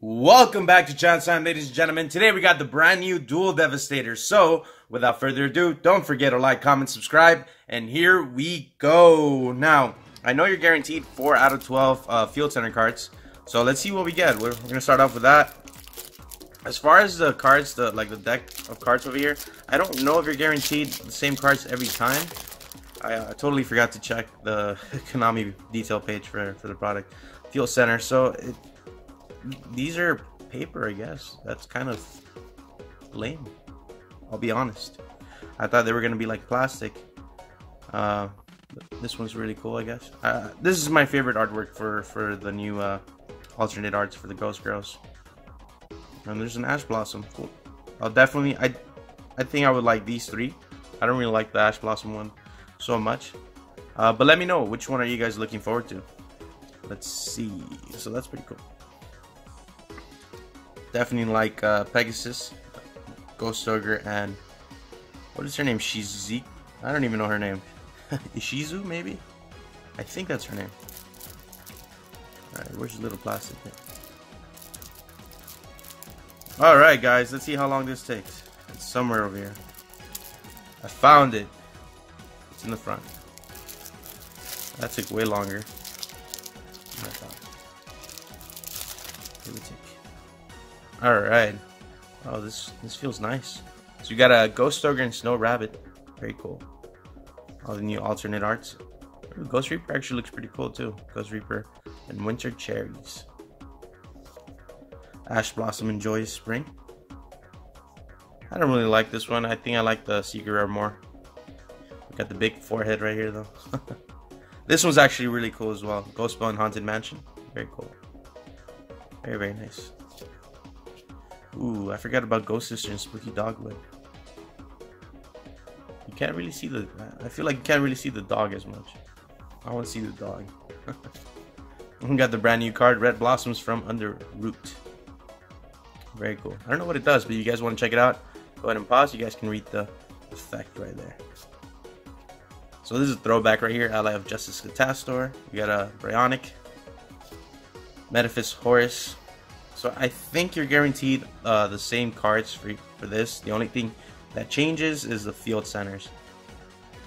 Welcome back to Chance Time, ladies and gentlemen. Today we got the brand new Duel Devastator. So, without further ado, don't forget to like, comment, subscribe, and here we go. Now, I know you're guaranteed 4 out of 12 uh, Field Center cards, so let's see what we get. We're, we're going to start off with that. As far as the cards, the like the deck of cards over here, I don't know if you're guaranteed the same cards every time. I uh, totally forgot to check the Konami detail page for, for the product. Field Center, so it, these are paper, I guess. That's kind of lame. I'll be honest. I thought they were gonna be like plastic. Uh, this one's really cool, I guess. Uh, this is my favorite artwork for for the new uh, alternate arts for the Ghost Girls. And there's an Ash Blossom. Cool. I'll definitely. I I think I would like these three. I don't really like the Ash Blossom one so much. Uh, but let me know which one are you guys looking forward to. Let's see. So that's pretty cool. Definitely like uh, Pegasus, Ghost Ogre, and what is her name? Shizuki? I don't even know her name. Ishizu, maybe? I think that's her name. Alright, where's the little plastic Alright, guys, let's see how long this takes. It's somewhere over here. I found it. It's in the front. That took way longer. Alright. Oh, this this feels nice. So you got a Ghost Ogre and Snow Rabbit. Very cool. All the new alternate arts. Ghost Reaper actually looks pretty cool too. Ghost Reaper and Winter Cherries. Ash Blossom enjoys spring. I don't really like this one. I think I like the Secret Rare more. Got the big forehead right here though. this one's actually really cool as well. Ghostbone Haunted Mansion. Very cool. Very, very nice. Ooh, I forgot about Ghost Sister and Spooky Dogwood. You can't really see the... I feel like you can't really see the dog as much. I want to see the dog. we got the brand new card, Red Blossoms from Underroot. Very cool. I don't know what it does, but you guys want to check it out, go ahead and pause. You guys can read the effect right there. So this is a throwback right here, Ally of Justice Catastor. We got uh, a Brionac, Metaphys Horus, so I think you're guaranteed uh, the same cards for, for this. The only thing that changes is the field centers.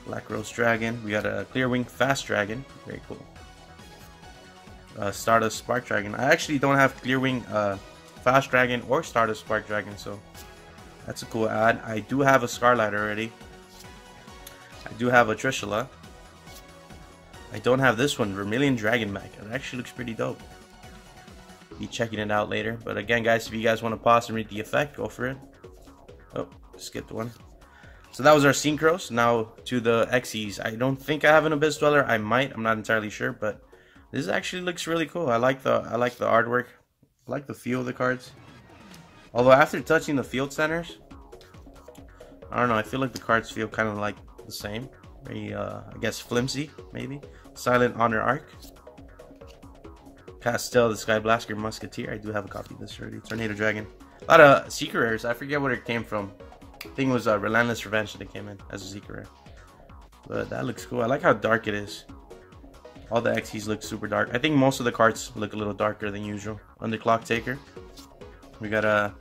Black Rose Dragon. We got a Clear Wing Fast Dragon. Very cool. Uh, Stardust Spark Dragon. I actually don't have Clear Wing uh, Fast Dragon or Stardust Spark Dragon, so that's a cool add. I do have a Scarlet already. I do have a Trishula. I don't have this one, Vermilion Dragon Mech. It actually looks pretty dope be checking it out later. But again, guys, if you guys want to pause and read the effect, go for it. Oh, skipped one. So that was our Synchros. Now to the Xyz. I don't think I have an Abyss Dweller. I might. I'm not entirely sure, but this actually looks really cool. I like the I like the artwork. I like the feel of the cards. Although after touching the field centers, I don't know. I feel like the cards feel kind of like the same. Very, uh, I guess flimsy, maybe. Silent Honor ARK. Pastel, the Sky Blaster Musketeer. I do have a copy of this already. Tornado Dragon. A lot of secret rares. I forget where it came from. I think it was uh, Relentless Revenge that came in as a secret rare. But that looks cool. I like how dark it is. All the Xyz look super dark. I think most of the cards look a little darker than usual. Underclock Taker. We got a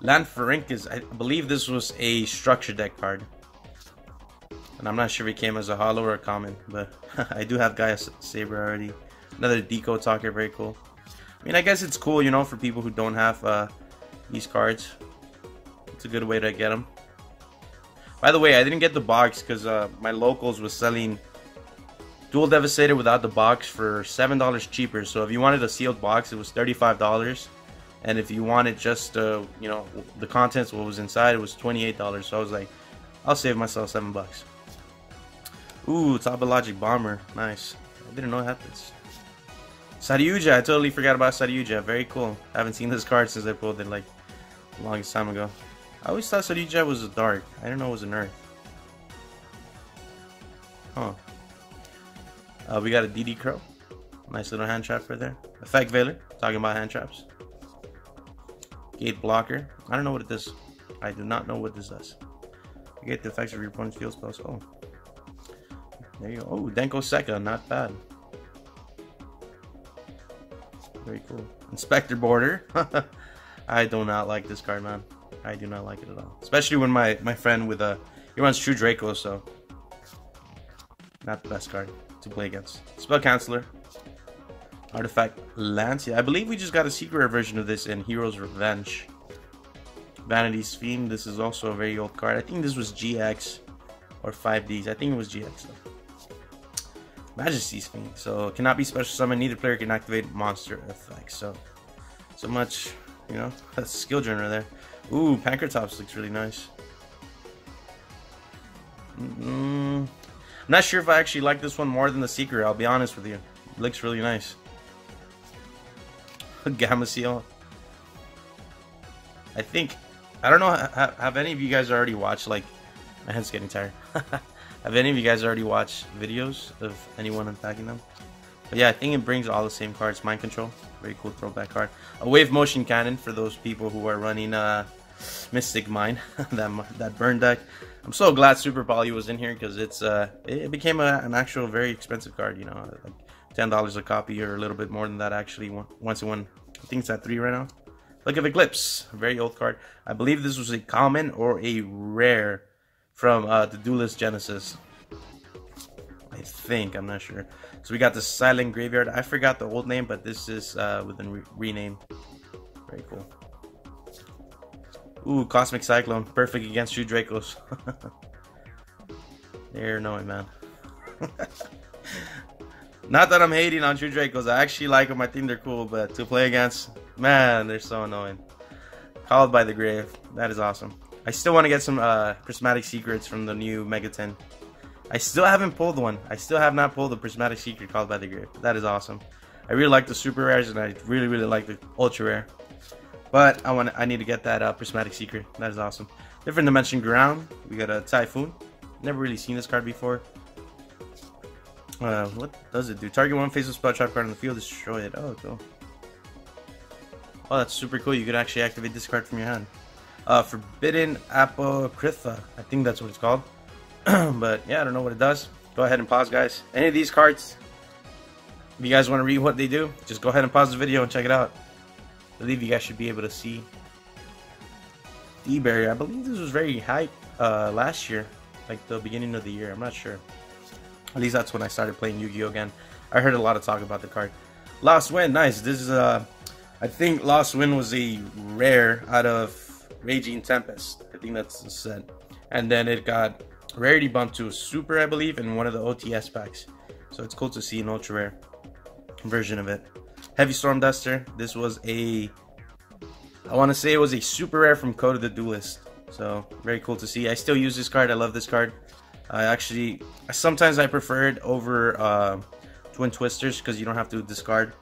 Land Is I believe this was a structure deck card. And I'm not sure if it came as a hollow or a common. But I do have Gaia Saber already. Another Deco Talker, very cool. I mean, I guess it's cool, you know, for people who don't have uh, these cards. It's a good way to get them. By the way, I didn't get the box because uh, my locals was selling Duel Devastator without the box for $7 cheaper. So if you wanted a sealed box, it was $35. And if you wanted just, uh, you know, the contents, what was inside, it was $28. So I was like, I'll save myself 7 bucks. Ooh, Logic Bomber. Nice. I didn't know I had this. Saryuja, I totally forgot about Saryuja. Very cool. I haven't seen this card since I pulled it like the longest time ago. I always thought Saryuja was a dark. I didn't know it was an earth. Huh. Uh, we got a DD Crow. Nice little hand trap right there. Effect Veiler, talking about hand traps. Gate Blocker. I don't know what it does. I do not know what this does. You get the effects of your opponent's field spells. Oh. There you go. Oh, Denko Sekka. not bad. Very cool. Inspector Boarder. I do not like this card, man. I do not like it at all. Especially when my, my friend with a... He runs True Draco, so... Not the best card to play against. Spell Canceller. Artifact Lance. Yeah, I believe we just got a secret version of this in Hero's Revenge. Vanity's Fiend. This is also a very old card. I think this was GX or 5Ds. I think it was GX though. Majesty's Fiend. So cannot be special summoned. Neither player can activate monster effects. So so much, you know, that's skill journal there. Ooh, Pankratops looks really nice. Mm. I'm not sure if I actually like this one more than the Secret, I'll be honest with you. It looks really nice. Gamma Seal. I think, I don't know, have, have any of you guys already watched, like, my head's getting tired. Have any of you guys already watched videos of anyone unpacking them? But yeah, I think it brings all the same cards. Mind Control, very cool throwback card. A Wave Motion Cannon for those people who are running uh, Mystic Mine, that, that burn deck. I'm so glad Super Poly was in here because it's uh it became a, an actual very expensive card. You know, like ten dollars a copy or a little bit more than that actually. Once it went, I think it's at three right now. Look at Eclipse, very old card. I believe this was a common or a rare from uh, the Duelist Genesis. I think I'm not sure. So we got the Silent Graveyard. I forgot the old name, but this is uh, within re rename. Very cool. Ooh, Cosmic Cyclone. Perfect against True Dracos. They're annoying, man. Not that I'm hating on True Dracos. I actually like them. I think they're cool. But to play against, man, they're so annoying. Called by the Grave. That is awesome. I still want to get some uh, Prismatic Secrets from the new Mega Tin. I still haven't pulled one. I still have not pulled the Prismatic Secret Called by the Grave. That is awesome. I really like the super rares and I really, really like the ultra rare. But I want I need to get that uh, prismatic secret. That is awesome. Different dimension ground. We got a typhoon. Never really seen this card before. Uh, what does it do? Target one face of spell trap card on the field, destroy it. Oh, cool. Oh, that's super cool. You could actually activate this card from your hand. Uh, Forbidden Apocrypha. I think that's what it's called. but yeah, I don't know what it does. Go ahead and pause, guys. Any of these cards, if you guys want to read what they do, just go ahead and pause the video and check it out. I believe you guys should be able to see. D-Barrier, I believe this was very hype uh, last year, like the beginning of the year. I'm not sure. At least that's when I started playing Yu-Gi-Oh again. I heard a lot of talk about the card. Lost Wind, nice. This is uh, I think Lost Wind was a rare out of Raging Tempest. I think that's the set. And then it got rarity bumped to super, I believe, in one of the OTS packs. So it's cool to see an ultra rare version of it. Heavy Storm Duster. This was a, I want to say it was a super rare from Code of the Duelist. So very cool to see. I still use this card. I love this card. I actually, sometimes I prefer it over uh, Twin Twisters because you don't have to discard.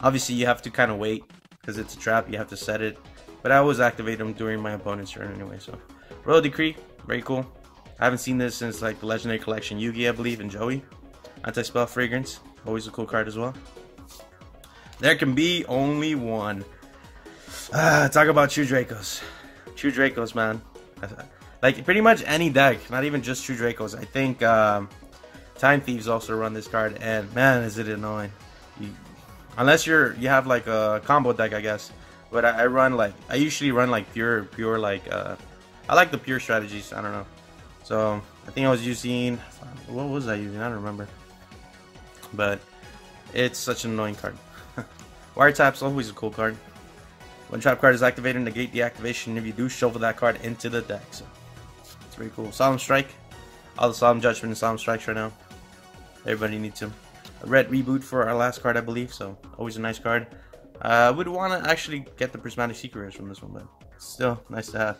Obviously, you have to kind of wait because it's a trap. You have to set it. But I always activate them during my opponent's turn anyway. So, Royal Decree, very cool. I haven't seen this since like the Legendary Collection Yugi, I believe, and Joey. Anti-Spell Fragrance, always a cool card as well. There can be only one. Ah, talk about True Dracos. True Dracos, man. Like, pretty much any deck, not even just True Dracos. I think um, Time Thieves also run this card, and man, is it annoying. You, unless you're you have like a combo deck, I guess. But I, I run like I usually run like pure, pure like uh, I like the pure strategies. I don't know. So I think I was using what was I using? I don't remember. But it's such an annoying card. Wiretap's always a cool card. When trap card is activated, negate the activation. If you do, shuffle that card into the deck. So it's pretty cool. Solemn Strike. All the Solemn Judgment and Solemn Strikes right now. Everybody needs them. A red reboot for our last card, I believe. So always a nice card. I uh, would want to actually get the Prismatic Secrets from this one, but still nice to have.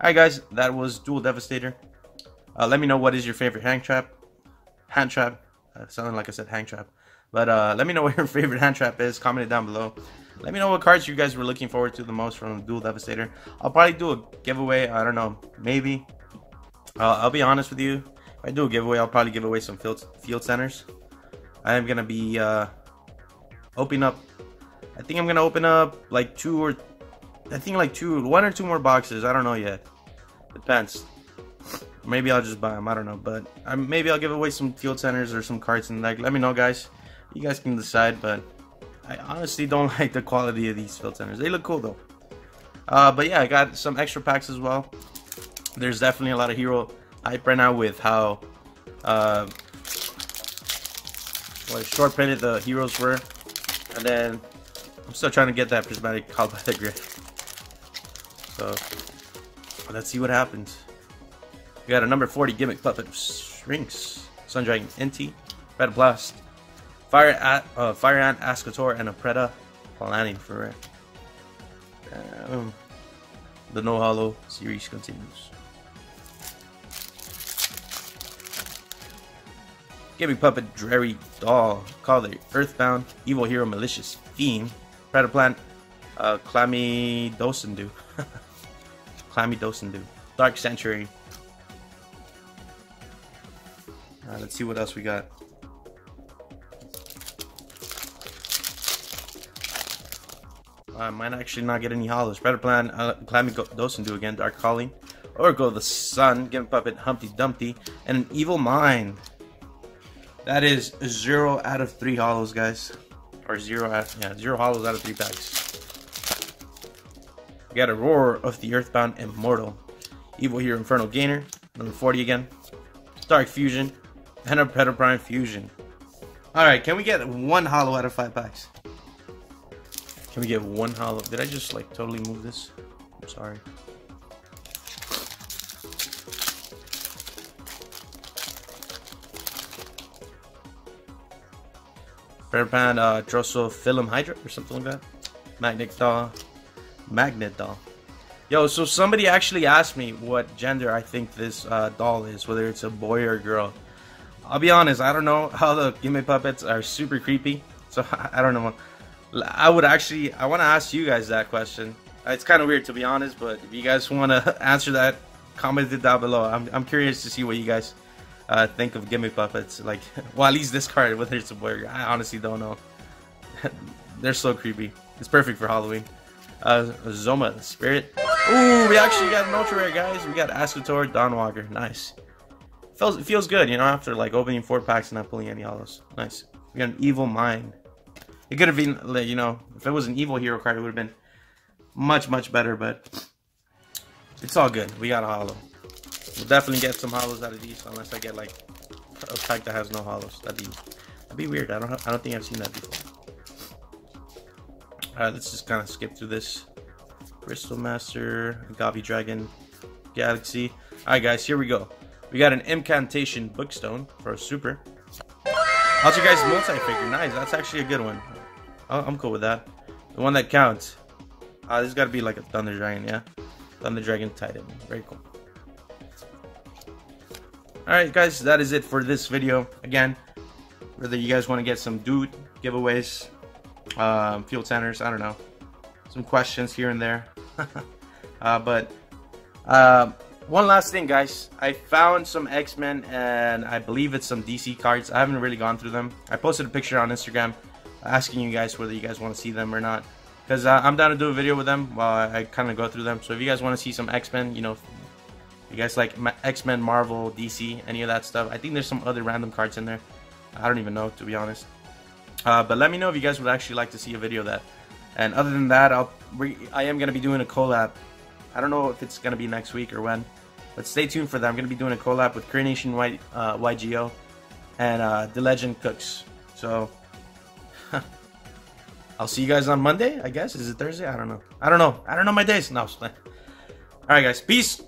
Alright guys, that was Duel Devastator. Uh, let me know what is your favorite hang trap. Hand trap. Uh, sounding like I said hang trap. But uh, let me know what your favorite hand trap is. Comment it down below. Let me know what cards you guys were looking forward to the most from Duel Devastator. I'll probably do a giveaway. I don't know. Maybe. Uh, I'll be honest with you. If I do a giveaway, I'll probably give away some field, field centers. I am going to be uh, opening up. I think I'm to open up like two or... I think like two, one or two more boxes. I don't know yet. Depends. Maybe I'll just buy them. I don't know. But maybe I'll give away some field centers or some cards. And like, let me know, guys you guys can decide, but I honestly don't like the quality of these field centers. They look cool though. Uh, but yeah, I got some extra packs as well. There's definitely a lot of hero hype right now with how uh, like short printed the heroes were. And then I'm still trying to get that prismatic called by the grid. So let's see what happens. We got a number 40 gimmick puppet Shrinks, Sun Dragon Inti, Red Blast, Fire at uh, Fire Ant Ascator, and a Preda planning for rare. Um, the No Hollow series continues. Gimmick Puppet Dreary Doll, called the Earthbound, Evil Hero Malicious Fiend, Predaplant, uh, Chlamydosundew, Dark Sanctuary. Uh, let's see what else we got. I might actually not get any hollows. Predaplant, uh, Chlamydosundew again, Dark Calling, Oracle the Sun, Gimmick Puppet Humpty Dumpty, and an Evil Mind. That is zero out of three hollows, guys. Or zero yeah, zero hollows out of three packs. We got a Roar of the Earthbound Immortal. Evil Hero Infernal Gainer, number 40 again. Dark Fusion, and a Predator Prime Fusion. Alright, can we get one hollow out of five packs? Can we get one hollow? Did I just like totally move this? I'm sorry. Fairpan, uh, Drosophyllum Hydra or something like that. Magnet doll. Magnet doll. Yo, so somebody actually asked me what gender I think this uh, doll is, whether it's a boy or a girl. I'll be honest, I don't know how the gimmick puppets are super creepy, so I don't know. I would actually, I want to ask you guys that question. It's kind of weird to be honest, but if you guys want to answer that, comment it down below. I'm, I'm curious to see what you guys uh, think of gimmick puppets. Like, well, at least this card, whether it's a boy I honestly don't know. They're so creepy. It's perfect for Halloween. Uh, Zoma, the Spirit. Ooh, we actually got an ultra rare, guys. We got Ascator, Dawnwalker. Nice. Feels feels good, you know, after like opening four packs and not pulling any hollows. Nice. We got an Evil Mind. It could have been, you know, if it was an Evil Hero card, it would have been much, much better, but it's all good. We got a hollow. We'll definitely get some hollows out of these, unless I get like a pack that has no hollows. That'd be that'd be weird. I don't I don't think I've seen that before. Alright, let's just kind of skip through this. Crystal Master, Gavi Dragon, Galaxy. Alright guys, here we go. We got an Incantation Bookstone for a super. How's your guys multi-figure? Nice, that's actually a good one. I'm cool with that. The one that counts. Uh, this got to be like a Thunder Dragon, yeah? Thunder Dragon Titan. Very cool. Alright guys, that is it for this video. Again, whether you guys want to get some dude giveaways, um, field centers, I don't know. Some questions here and there. uh, but uh, one last thing guys, I found some X-Men and I believe it's some DC cards. I haven't really gone through them. I posted a picture on Instagram asking you guys whether you guys want to see them or not. Because uh, I'm down to do a video with them while I, I kind of go through them. So if you guys want to see some X-Men, you know, you guys like X-Men, Marvel, DC, any of that stuff. I think there's some other random cards in there. I don't even know, to be honest. Uh, but let me know if you guys would actually like to see a video of that. And other than that, I'll I am going to be doing a collab. I don't know if it's going to be next week or when. But stay tuned for that. I'm going to be doing a collab with Coronation y, uh, YGO and uh, The Legend Cooks. So, I'll see you guys on Monday, I guess. Is it Thursday? I don't know. I don't know. I don't know my days. No, Alright, guys. Peace.